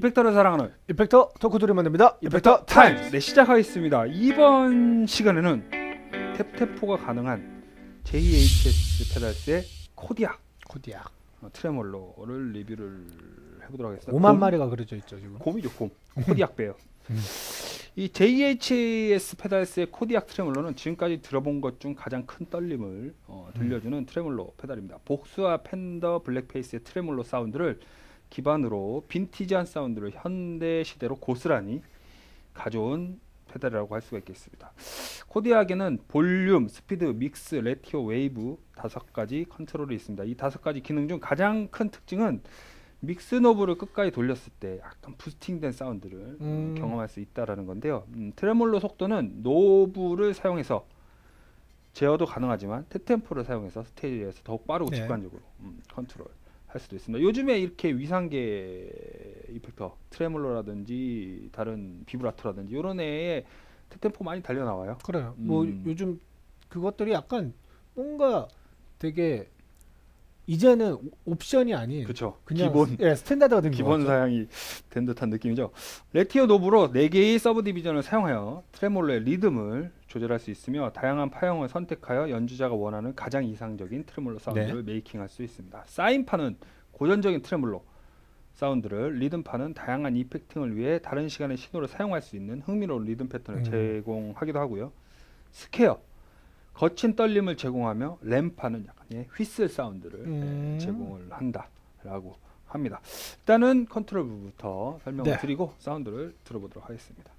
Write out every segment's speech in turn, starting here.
이펙터를 사랑하는 이펙터 덕후들이 만듭니다. 이펙터 타임스. 네 시작하겠습니다. 이번 시간에는 tap tempo가 가능한 JHS Pedals의 Kodiak Kodiak. 어, 트레몰로를 리뷰를 해보도록 하겠습니다. 5만 곰- 마리가 그려져 있죠 지금. 곰이죠 곰. Kodiak Bear요. 음. 이 JHS Pedals의 Kodiak 트레몰로는 지금까지 들어본 것 중 가장 큰 떨림을 어, 들려주는 트레몰로 페달입니다. Vox와 Fender Blackface의 트레몰로 사운드를 기반으로 빈티지한 사운드를 현대 시대로 고스란히 가져온 페달이라고 할 수가 있겠습니다. Kodiak에는 볼륨, 스피드, 믹스, ratio, 웨이브 다섯 가지 컨트롤이 있습니다. 이 다섯 가지 기능 중 가장 큰 특징은 믹스 knob를 끝까지 돌렸을 때 약간 boosting된 사운드를 음. 경험할 수 있다라는 건데요. 음, 트레몰로 속도는 knob를 사용해서 제어도 가능하지만 tap tempo를 사용해서 스테이지에서 더욱 빠르고 네. 직관적으로 음, 컨트롤 할 수도 있습니다. 요즘에 이렇게 위상계 이펙터 트레몰로라든지 다른 비브라토라든지 이런 애에 tap tempo 많이 달려 나와요. 그래요. 뭐 음. 요즘 그것들이 약간 뭔가 되게 이제는 오- 옵션이 아닌 그렇죠. 그냥 기본 예, standard가 된 기본. 사양이 된 듯한 느낌이죠. ratio knob로 4개의 subdivision을 사용하여 트레몰로의 리듬을 조절할 수 있으며 다양한 파형을 선택하여 연주자가 원하는 가장 이상적인 트레몰로 사운드를 making할 수 있습니다. sine파는 고전적인 트레몰로 사운드를 리듬파는 다양한 effecting을 위해 다른 시간의 신호를 사용할 수 있는 흥미로운 리듬 패턴을 음. 제공하기도 하고요. square 거친 떨림을 제공하며 ramp파는 약간 의 휘슬 사운드를 음. 네, 제공을 한다라고 합니다. 일단은 컨트롤 부부터 설명을 네. 드리고 사운드를 들어보도록 하겠습니다.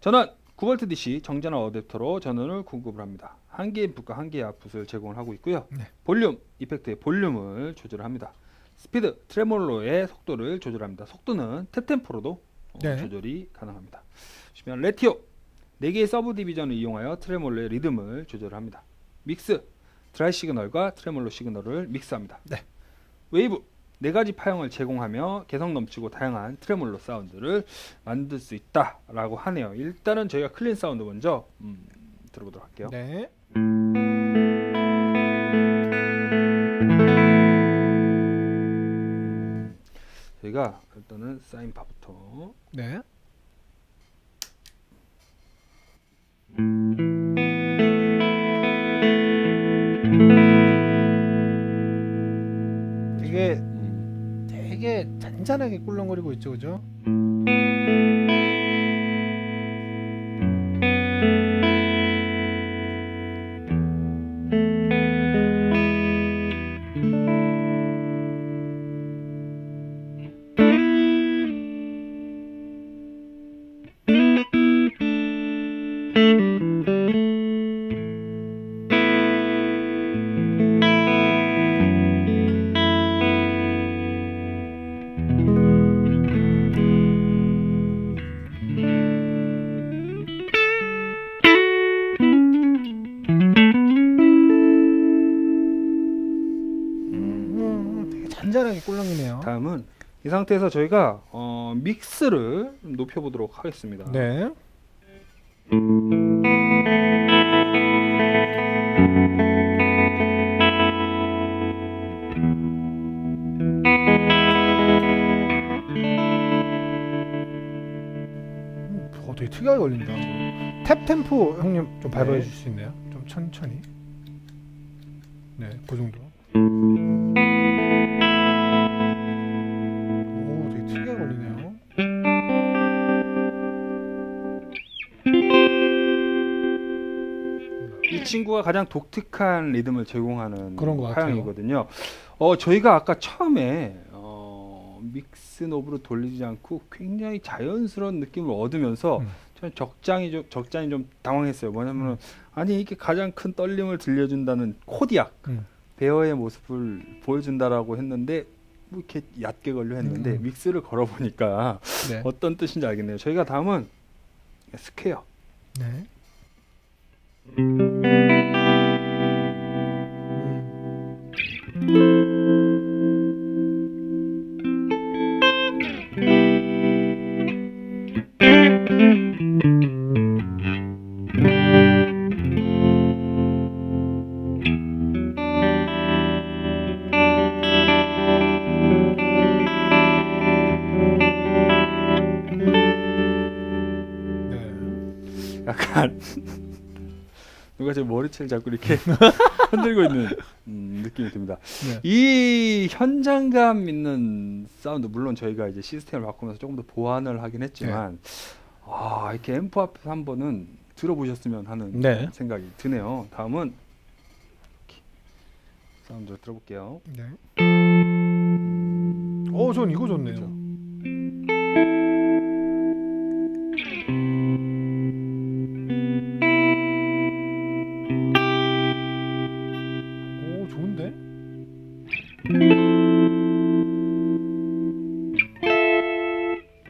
전원 9V DC 정전압 어댑터로 전원을 공급을 합니다. 한 개의 input과 한 개의 아웃풋을 제공을 하고 있고요. 네. 볼륨 effect의 볼륨을 조절을 합니다. 스피드 트레몰로의 속도를 조절합니다. 속도는 tap tempo로도 어, 네. 조절이 가능합니다. 보시면 ratio 4개의 subdivision을 이용하여 트레몰로의 리듬을 조절합니다. 믹스 드라이 시그널과 트레몰로 시그널을 믹스합니다. 네. 웨이브 네 가지 파형을 제공하며 개성 넘치고 다양한 트레몰로 사운드를 만들 수 있다라고 하네요. 일단은 저희가 clean 사운드 먼저 음, 들어보도록 할게요. 네. 저희가 일단은 사인파부터 네. 잔잔하게 꿀렁거리고 있죠, 그죠? 다음은 이 상태에서 저희가 어, 믹스를 높여보도록 하겠습니다. 네. 음, 어, 되게 특이하게 걸린다. 탭 템포 형님 좀 밟아해 네. 주실 수 있나요? 좀 천천히. 네, 그 정도. 이 친구가 가장 독특한 리듬을 제공하는 그런 것. 파형이거든요. 어, 저희가 아까 처음에 어, 믹스 노브로 돌리지 않고 굉장히 자연스러운 느낌을 얻으면서 음. 저는 적장이 좀 적잖이 좀 당황했어요. 뭐냐면은 아니 이게 가장 큰 떨림을 들려준다는 Kodiak 음. 베어의 모습을 보여준다라고 했는데 뭐 이렇게 얕게 걸려 했는데 음, 음. 믹스를 걸어 보니까 네. 어떤 뜻인지 알겠네요. 저희가 다음은 square. 네. É. cara. 누가 제 머리채를 자꾸 이렇게 흔들고 있는 음, 느낌이 듭니다. 네. 이 현장감 있는 사운드 물론 저희가 이제 시스템을 바꾸면서 조금 더 보완을 하긴 했지만 아 이렇게 앰프 앞에서 한 번은 들어보셨으면 하는 네. 생각이 드네요. 다음은 사운드를 들어볼게요. 네. 어, 전 이거 좋네요. 그죠?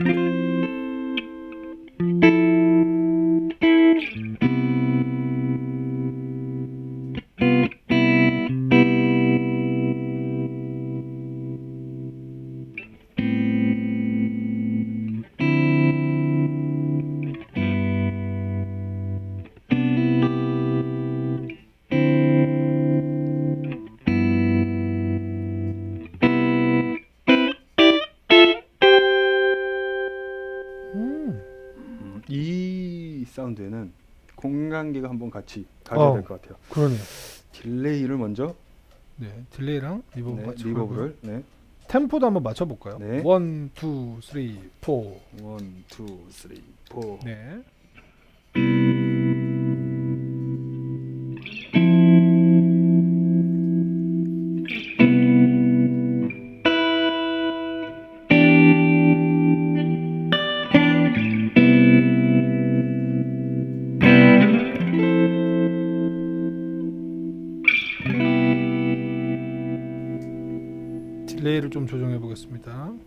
음. 사운드에는 공간계가 한번 같이 가져야 어. 될 것 같아요. 그러네요. delay를 먼저 네. delay랑 reverb 네, 맞춰. reverb를 네. 템포도 한번 맞춰 볼까요? 네. one, two, three, four. one, two, three, four. 네. 좀 조정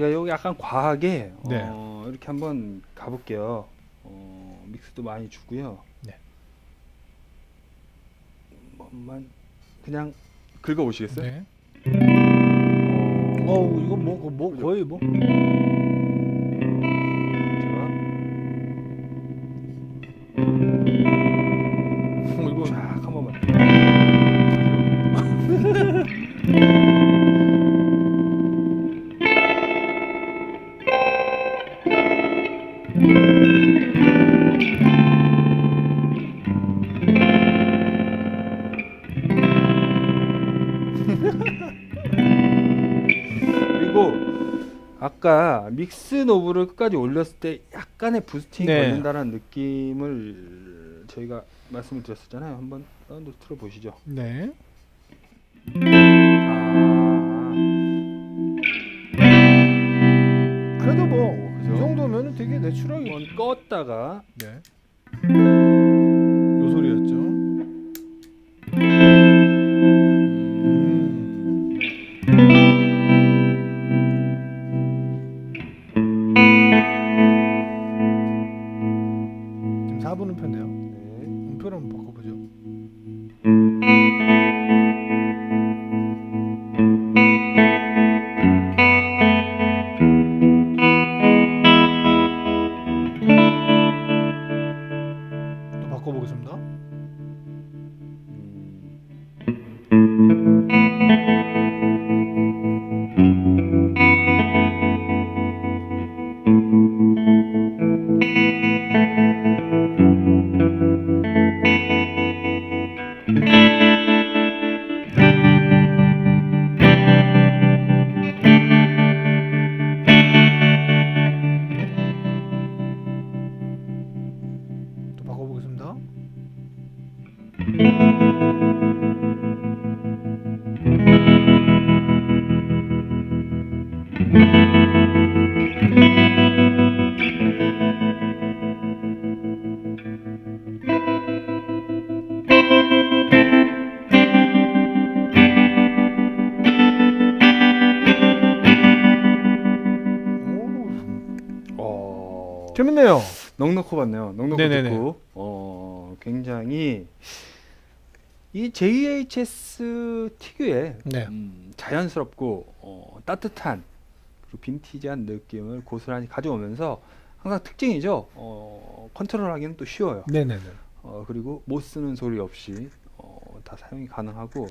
저희가 여기 약간 과하게 네. 어, 이렇게 한번 가볼게요. 어, 믹스도 많이 주고요. 네. 뭐만 그냥 긁어 보시겠어요? 네. 어, 이거 뭐, 뭐? 거의 뭐. 그리고 아까 믹스 knob를 끝까지 올렸을 때 약간의 boosting이 네. 걸린다는 느낌을 저희가 말씀을 드렸었잖아요. 한번 사운드 틀어보시죠. 네. 아, 그래도 뭐 오, 이? 정도면 되게 한번 껐다가 네. 재밌네요. 넉넉히 봤네요. 넉넉히 네네네. 듣고 어, 굉장히 이 JHS 특유의 네. 음, 자연스럽고 어, 따뜻한 그리고 빈티지한 느낌을 고스란히 가져오면서 항상 특징이죠. 어, 컨트롤하기는 또 쉬워요. 네네네. 어, 그리고 못 쓰는 소리 없이 어, 다 사용이 가능하고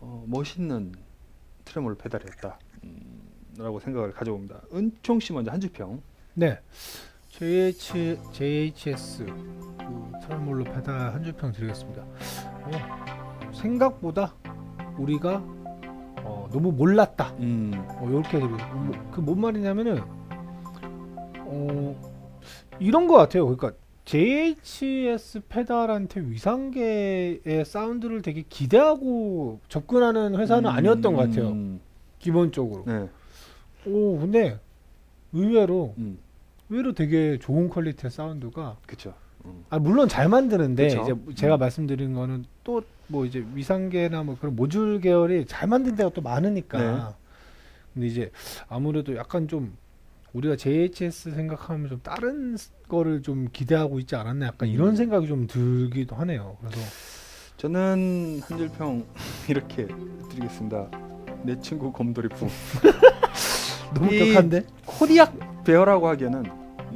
어, 멋있는 트레몰로 페달이었다. 음, 라고 생각을 가져봅니다. 은총 씨 먼저 한 줄 평. 네. JH JHS 그 트레몰로 페달 한 줄평 드리겠습니다. 어, 생각보다 우리가 어, 너무 몰랐다. 음, 어, 이렇게 그뭔 말이냐면은 어 이런 거 같아요. 그러니까 JHS 페달한테 위상계의 사운드를 되게 기대하고 접근하는 회사는 아니었던 것 같아요. 음, 기본적으로. 네. 오 근데 의외로 음, 의외로 되게 좋은 퀄리티의 사운드가 그렇죠. 음. 아 물론 잘 만드는데 그쵸. 이제 제가 음. 말씀드린 거는 또 뭐 이제 위상계나 뭐 그런 모듈 계열이 잘 만든 데가 또 많으니까 네. 근데 이제 아무래도 약간 좀 우리가 JHS 생각하면 좀 다른 스- 거를 좀 기대하고 있지 않았나 약간 이런 음. 생각이 좀 들기도 하네요 그래서 저는 한 줄 평 이렇게 드리겠습니다. 내 친구 곰돌이풍. 너무 이- 격한데 코디악 베어라고 하기에는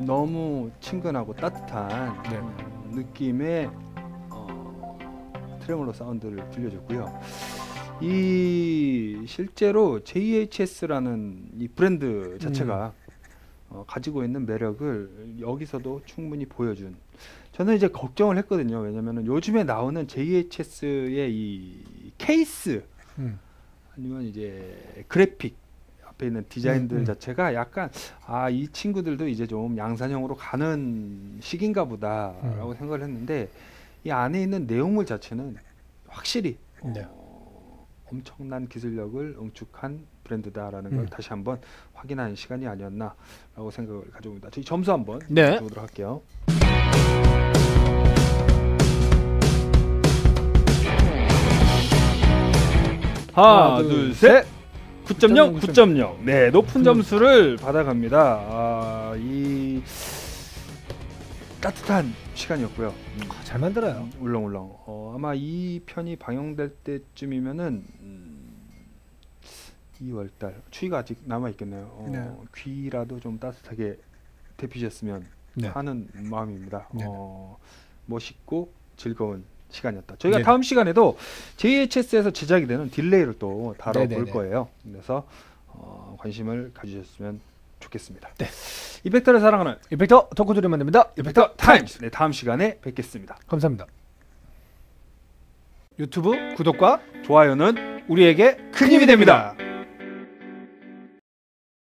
너무 친근하고 따뜻한 네. 음, 느낌의 어, 트레몰로 사운드를 들려줬고요. 이 실제로 JHS라는 이 브랜드 자체가 어, 가지고 있는 매력을 여기서도 충분히 보여준. 저는 이제 걱정을 했거든요. 왜냐면은 요즘에 나오는 JHS의 이 케이스 음. 아니면 이제 그래픽 앞에 있는 디자인들 음, 음. 자체가 약간 아 이 친구들도 이제 좀 양산형으로 가는 시기인가 음. 보다라고 생각을 했는데 이 안에 있는 내용물 자체는 확실히 네. 어, 엄청난 기술력을 응축한 브랜드다라는 음. 걸 다시 한번 확인하는 시간이 아니었나라고 생각을 가져봅니다. 저희 점수 한번 네. 보도록 할게요. 하나, 둘, 셋. 9.0, 9.0. 네, 높은 그- 점수를 받아갑니다. 아, 이 따뜻한 시간이었고요. 음, 아, 잘 만들어요 울렁울렁. 어, 아마 이 편이 방영될 때쯤이면은 음, 2월달 추위가 아직 남아 있겠네요. 어, 네. 귀라도 좀 따뜻하게 데피셨으면 네. 하는 마음입니다. 네. 어, 멋있고 즐거운 시간이었다. 저희가 네. 다음 시간에도 JHS에서 제작이 되는 delay를 또 다뤄볼 네네네. 거예요. 그래서 어, 관심을 가지셨으면 좋겠습니다. 네. 이펙터를 사랑하는 이펙터 덕후들이 만듭니다 이펙터 타임스. 네, 다음 시간에 뵙겠습니다. 감사합니다 유튜브 구독과 좋아요는 우리에게 큰 힘이 됩니다.